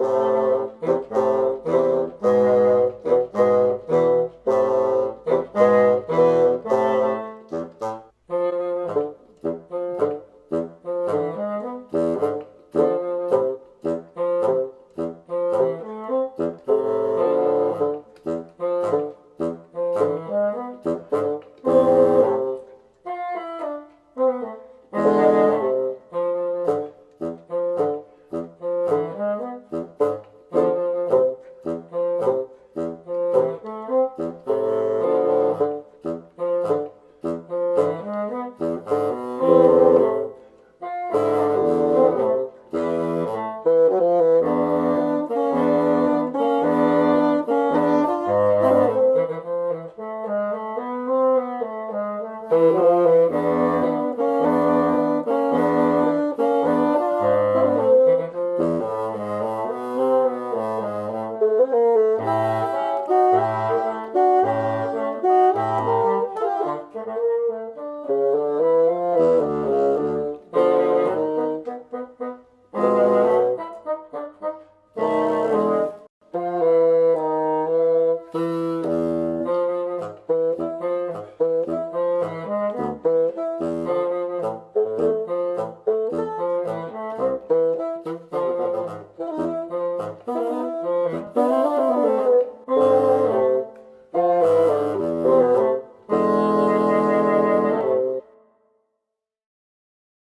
you. Thank Oh.